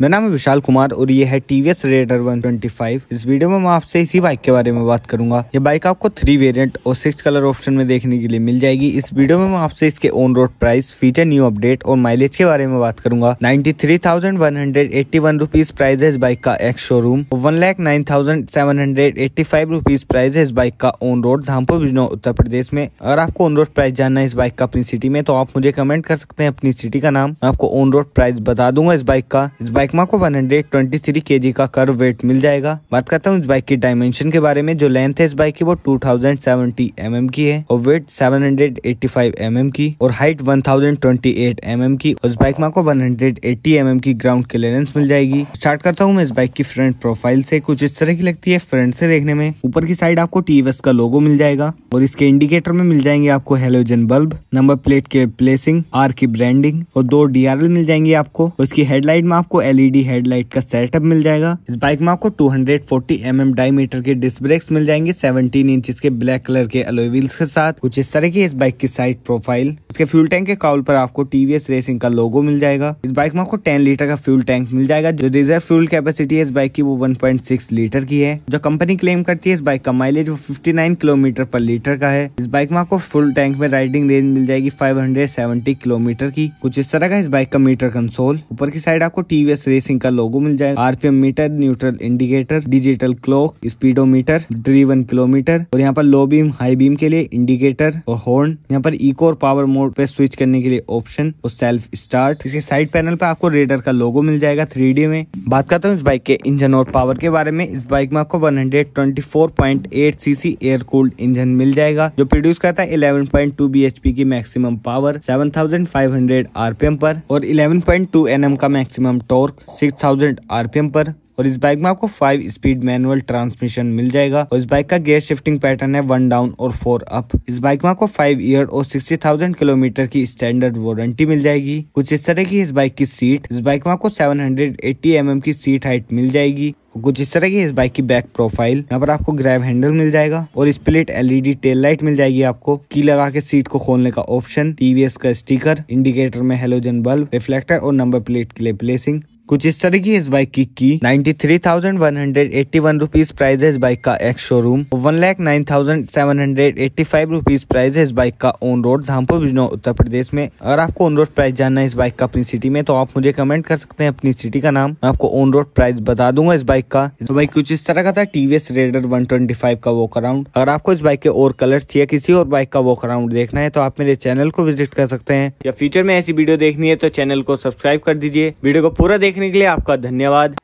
मेरा नाम है विशाल कुमार और ये है टीवीएस रेडर 125 इस वीडियो में मैं आपसे इसी बाइक के बारे में बात करूँगा। ये बाइक आपको थ्री वेरिएंट और सिक्स कलर ऑप्शन में देखने के लिए मिल जाएगी। इस वीडियो में मैं आपसे इसके on road price feature new update और माइलेज के बारे में बात करूँगा। Ninety three thousand one hundred eighty one rupees price है इस बाइक का ex showroom one lakh nine thousand seven hundred eighty five rupees price है इस बाइक का ऑन रोड धामपुर बिजनो उत्तर प्रदेश में। अगर आपको ऑन रोड प्राइस जानना है इस बाइक का अपनी सिटी में तो आप मुझे कमेंट कर सकते हैं अपनी सिटी का नाम। मैं आपको ऑन रोड प्राइस बता दूँगा इस बाइक का। इस बाइक हंड्रेड ट्वेंटी थ्री के का कर वेट मिल जाएगा। बात करता हूँ इस बाइक की डायमेंशन के बारे में। जो लेंथ है इस बाइक की वो two thousand seventy M M की है और weight seven hundred eighty five M M की और हाइट एम एम की। और इस बाइक में हंड्रेड एट्टी एम एम की ग्राउंड क्लियरेंस मिल जाएगी। स्टार्ट करता हूँ मैं इस बाइक की फ्रंट प्रोफ़ाइल से। कुछ इस तरह की लगती है फ्रंट से देखने में। ऊपर की साइड आपको टीवीएस का लोगो मिल जाएगा और इसके इंडिकेटर में मिल जाएँगे आपको हेलोजन बल्ब नंबर प्लेट के प्लेसिंग आर की ब्रांडिंग और दो डीआरएल मिल जाएँगे आपको। इसकी हेडलाइट में आपको एलईडी हेडलाइट का सेटअप मिल जाएगा। इस बाइक में आपको 240 फोर्टी एम डायमीटर के डिस्क ब्रेक्स मिल जाएँगे 17 इंच के ब्लैक कलर के अलोई व्हील्स के साथ। कुछ इस तरह की इस बाइक की साइड प्रोफ़ाइल इसके फ्यूल टैंक के काउल पर आपको टीवीएस रेसिंग का लोगो मिल जाएगा। इस बाइक में आपको 10 लीटर का फ्यूल टैंक मिल जाएगा, जो रिज़र्व फ्यूल कैपेसिटी है इस बाइक की, वो 1.6 लीटर की है। जो कंपनी क्लेम करती है, इस बाइक का माइलेज वो 59 किलोमीटर पर लीटर का है। इस बाइक में आपको फुल टैंक में राइडिंग रेंज मिल जाएगी 570 किलोमीटर की। कुछ इस तरह का इस बाइक का मीटर कंसोल ऊपर की साइड आपको टीवीएस रेसिंग का लोगो मिल जाएगा। RPM meter neutral indicator digital clock speedometer driven kilometre और यहाँ पर लो बीम हाई बीम के लिए इंडिकेटर और हॉर्न यहाँ पर इको और पावर मोड पे स्विच करने के लिए ऑप्शन और सेल्फ स्टार्ट। इसके साइड पैनल पे आपको रेडर का लोगो मिल जाएगा थ्री में। बात करता हूँ इस बाइक के इंजन और पावर के बारे में। इस बाइक में आपको 124.8 सीसी एयर कूल्ड इंजन मिल जाएगा, जो प्रोड्यूस करता है 11.2 बीएचपी की मैक्सिमम पावर 7500 आरपीएम पर और 11.2 एनएम का मैक्सिमम टॉर्क 6000 आरपीएम पर। और इस बाइक में आपको फाइव स्पीड मैनुअल ट्रांसमिशन मिल जाएगा। और इस बाइक का गेयर शिफ्टिंग पैटर्न है वन डाउन और फोर अप इस बाइक में आपको फाइव ईयर और सिक्सटी थाउज़ेंड किलोमीटर की स्टैंडर्ड वारंटी मिल जाएगी। कुछ इस तरह की इस बाइक की सीट इस बाइक में आपको सेवन हंड्रेड एट्टी एम की सीट हाइट मिल जाएगी। कुछ इस तरह की इस बाइक की बैक प्रोफ़ाइल यहाँ पर आपको ग्रैब हैंडल मिल जाएगा और स्प्लिट एलईडी टेल लाइट मिल जाएगी आपको। की लगा के सीट को खोलने का ऑप्शन टीवीएस का स्टिकर इंडिकेटर में हेलोजन बल्ब रिफ्लेक्टर और नंबर प्लेट के लिए प्लेसिंग कुछ इस तरह की इस बाइक की की ninety three thousand one hundred eighty one rupees price है इस बाइक का ex showroom one lakh nine thousand seven hundred eighty five rupees price है इस बाइक का ऑन रोड धामपुर बिजनो उत्तर प्रदेश में। अगर आपको ऑन रोड प्राइस जानना है इस बाइक का अपनी सिटी में तो आप मुझे कमेंट कर सकते हैं अपनी सिटी का नाम। मैं आपको ऑन रोड प्राइस बता दूँगा इस बाइक का। तो बाइक कुछ इस तरह का था TVS Raider one twenty five का वॉक अराउंड अगर आपको इस बाइक के और कलर या किसी और बाइक का वॉक अराउंड देखना है तो आप मेरे चैनल को विज़िट कर सकते हैं। या फ्यूचर में ऐसी वीडियो देखनी है तो चैनल को सब्सक्राइब कर दीजिए। वीडियो को पूरा देखने के लिए आपका धन्यवाद।